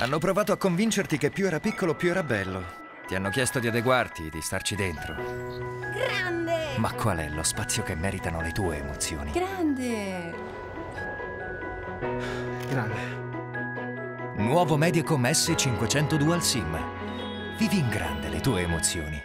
Hanno provato a convincerti che più era piccolo più era bello. Ti hanno chiesto di adeguarti, di starci dentro. Grande! Ma qual è lo spazio che meritano le tue emozioni? Grande! Grande. Nuovo Mediacom S500 Dual SIM. Vivi in grande le tue emozioni.